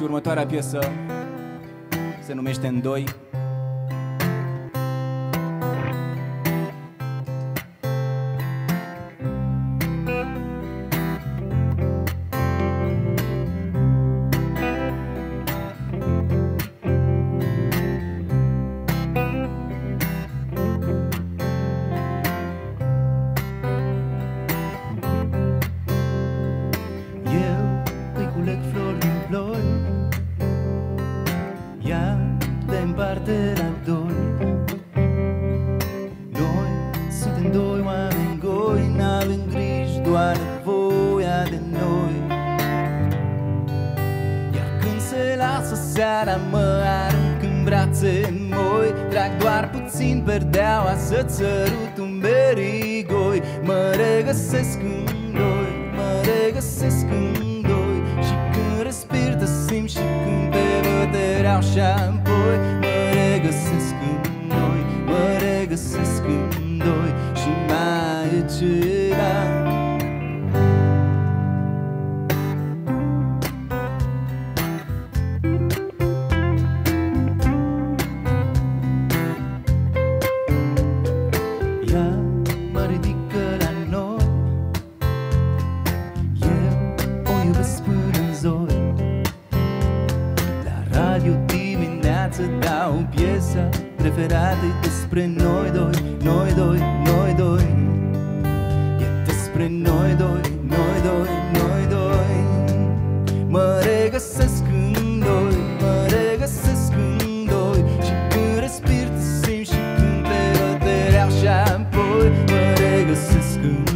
Și următoarea piesă se numește În doi împarte la doi. Noi suntem doi oameni goi N-avem griji, doar nevoia de noi. Iar când se lasă seara Mă arunc în brațe moi. Trag doar puțin perdeaua Să-ți sărut un berigoi. Mă regăsesc în doi Mă regăsesc în doi. Și când respir te simt Și când te văd te reau și apoi. Mă regăsesc în noi Mă regăsesc în doi Și mai e dimineață dau piesa Preferată despre noi doi, noi doi, noi doi. E despre noi doi, noi doi, noi doi. Mă regăsesc în doi, mă regăsesc în doi. Și când respir te simt și când te văd te reau și apoi Mă regăsesc în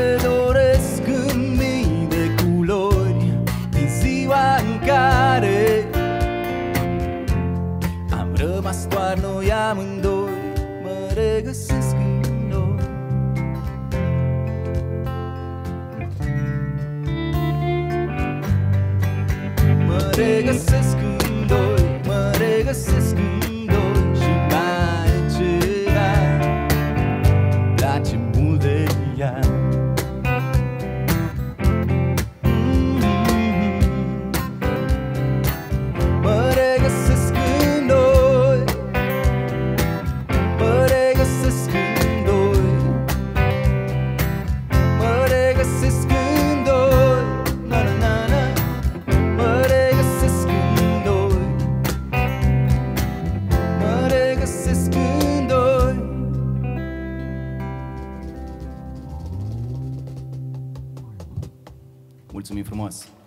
spus te doresc în mii de culori Din ziua în care Am rămas doar noi amândoi Mă regăsesc în noi. Mă regăsesc în doi, mă regăsesc în Mulțumim frumos!